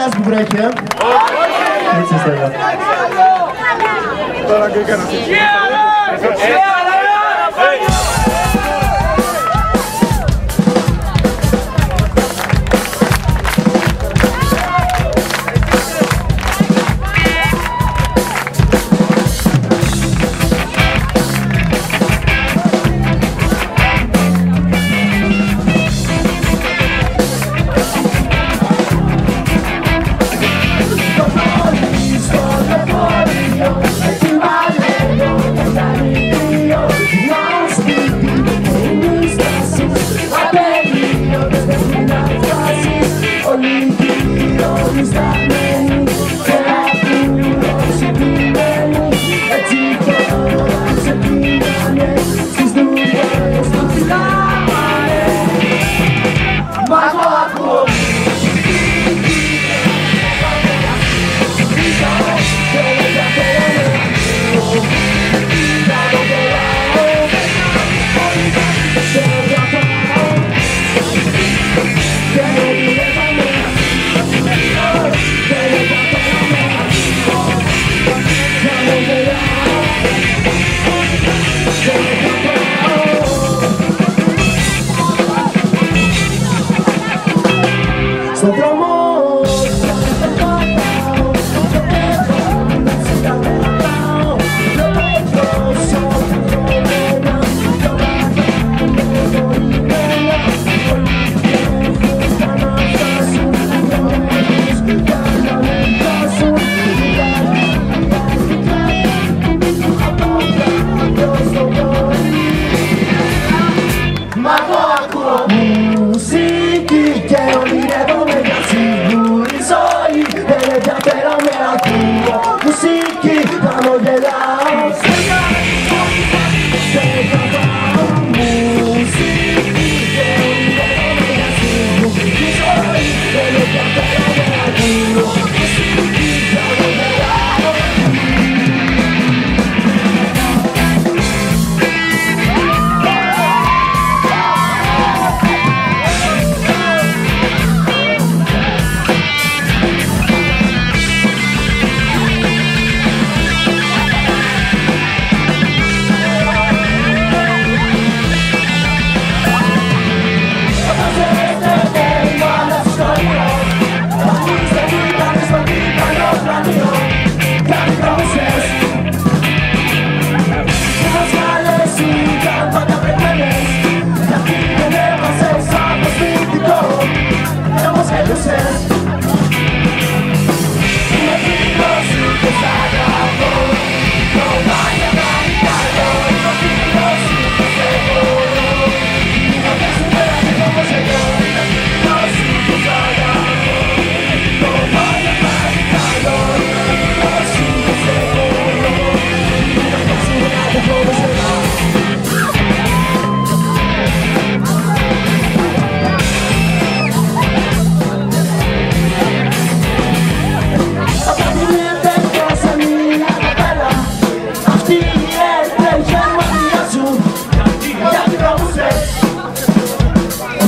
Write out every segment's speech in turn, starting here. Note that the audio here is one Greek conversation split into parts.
Teraz Bubrajkiem. Nic nie stawiam.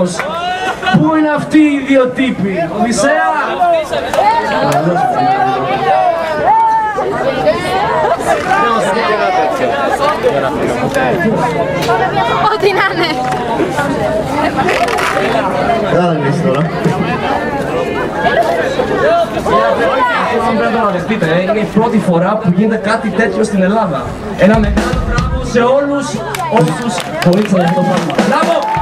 Πολάνος. Πού είναι αυτοί οι δύο τύποι, Οδυσσέα. Ένα τέτοιο. Ό,τι να είναι. Κάνε τώρα. Αν πρέπει να δεχτείτε, ε, είναι η πρώτη φορά που γίνεται κάτι τέτοιο στην Ελλάδα. Ένα μεγάλο μπράβο σε όλους όσους βοήθησαν αυτό το πράγμα. Μπράβο!